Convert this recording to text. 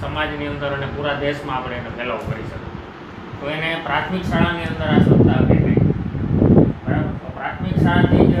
સમાજની અંદર અને પૂરા દેશમાં આપણે એનો ફેલાવ કરી શકીએ. તો એને પ્રાથમિક શાળાની અંદર આ સત્તા આપી ગઈ. બરાબર? પ્રાથમિક શાળાથી જ